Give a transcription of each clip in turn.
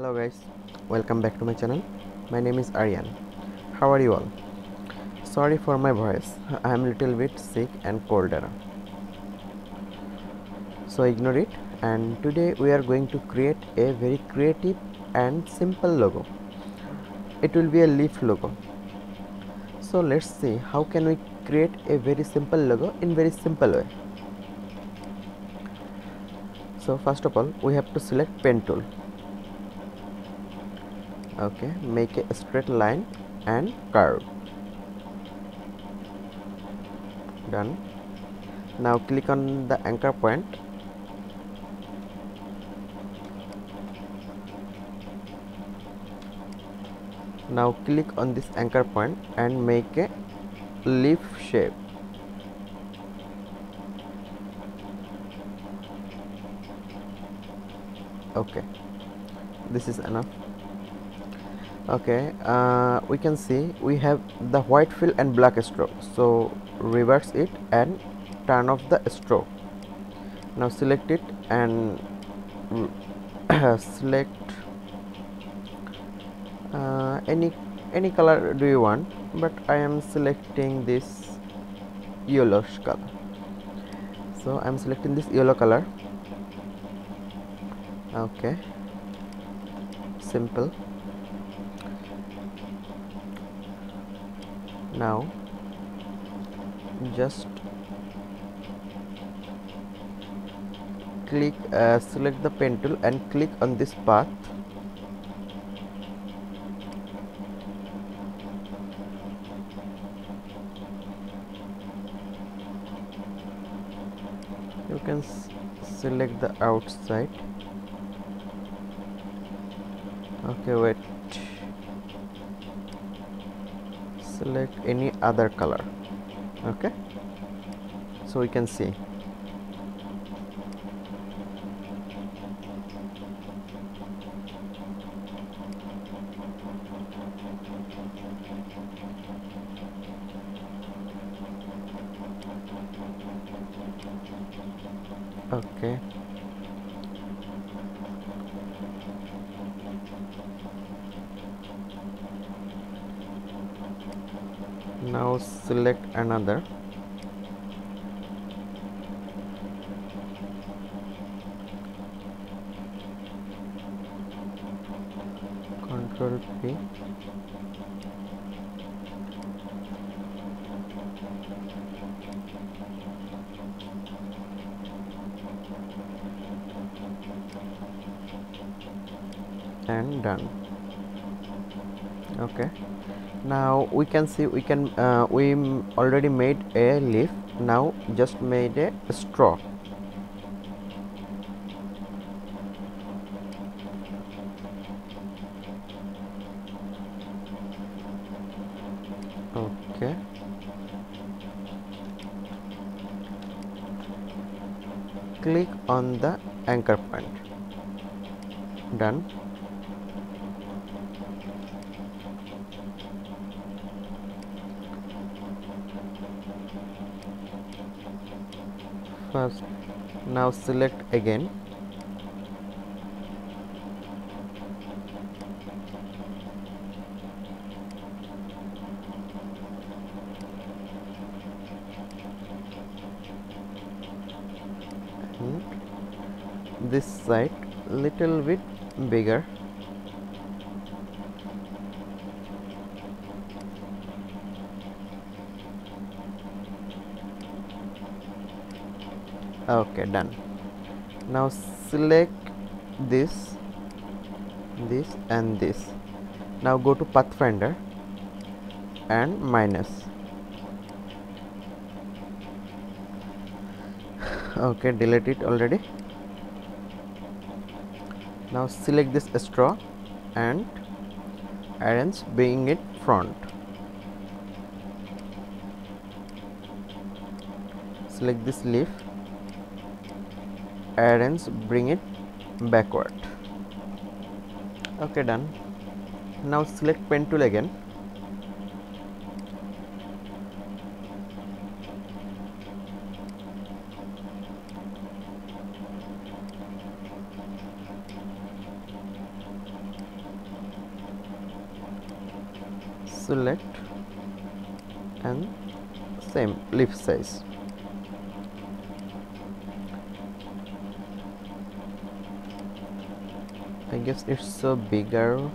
hello guys. Welcome back to my channel. My name is Arian. How are you all? Sorry for my voice. I am a little bit sick and colder. So ignore it. And today we are going to create a very creative and simple logo. It will be a leaf logo. So let's see how can we create a very simple logo in very simple way. So first of all we have to select pen tool okay make a straight line and curve. Done. Now click on the anchor point. Now click on this anchor point and make a leaf shape. Okay. This is enough okay uh, we can see we have the white fill and black stroke. So reverse it and turn off the stroke. Now select it and select uh, any any color do you want but I am selecting this yellowish color. So I am selecting this yellow color. Okay simple now just click uh, select the pen tool and click on this path. You can select the outside. Okay wait select any other color. Okay? So we can see. Okay now select another. Control P. And done okay? Now we can see we can uh, we already made a leaf. Now just made a straw. Okay. Click on the anchor point. Done first now select again. This side little bit bigger okay done. Now select this this and this. Now go to pathfinder and minus. Okay delete it already. Now select this straw and arrange bring it front. Select this leaf arrange bring it backward. Okay done. Now select pen tool again. Select and same leaf size. I guess it's so bigger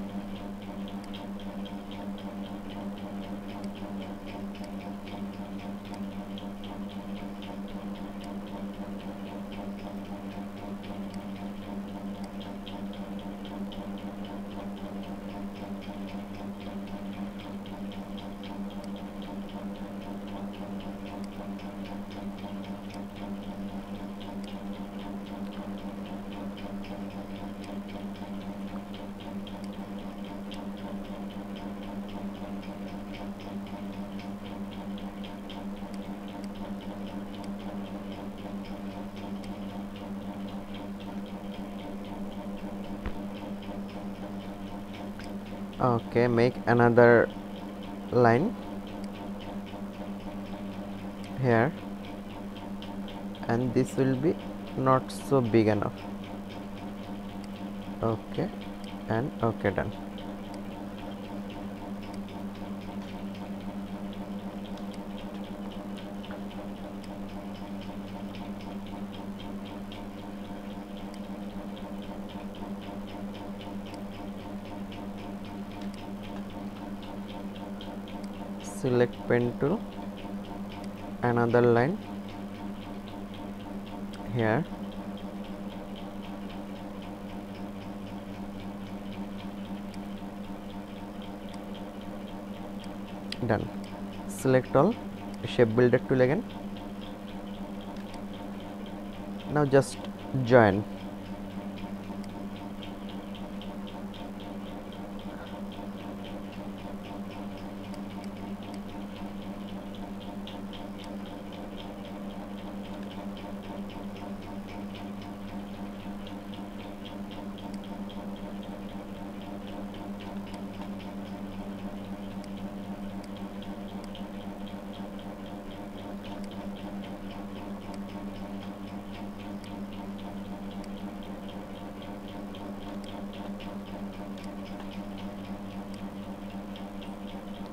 okay make another line. Here. And this will be not so big enough. Okay. And okay done select pen tool another line. Here. Done. Select all. Shape builder tool again. Now just join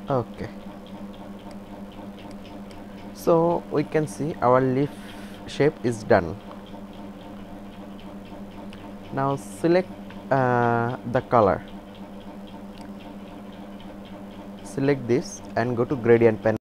okay. So we can see our leaf shape is done. Now select uh, the color. Select this and go to gradient panel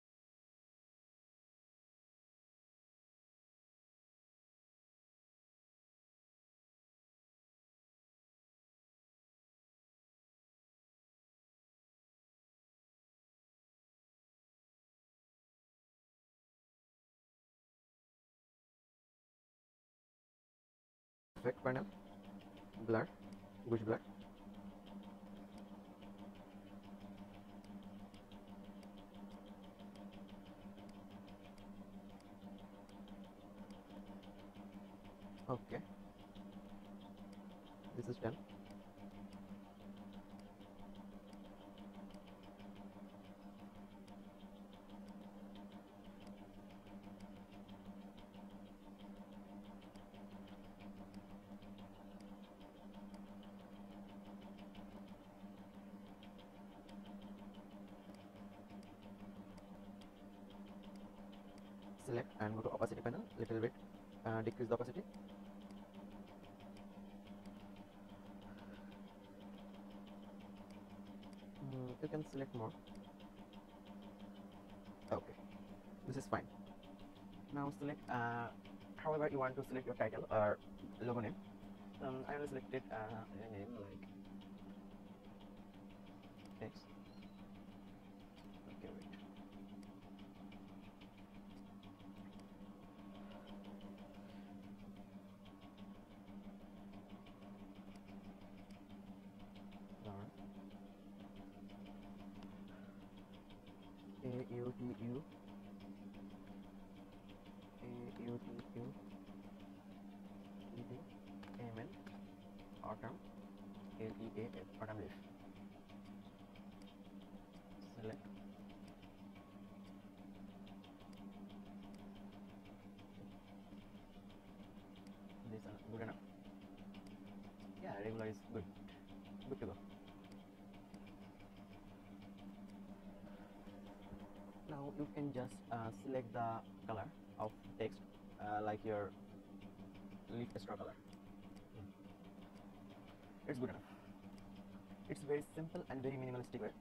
effect panel blur bush blur okay. This is done select and go to opacity panel a little bit uh, decrease the opacity. Mm, you can select more. Okay this is fine. Now select uh, however you want to select your title or logo name. Um, I will select it uh, name like X okay wait Alright. A U T U A U T U E D A M N autumn. L E A F. Autumn leaf select. This uh, good enough? Yeah. Regular is good. Good to go you can just uh, select the color of text uh, like your leaf straw color. It's good enough. It's very simple and very minimalistic way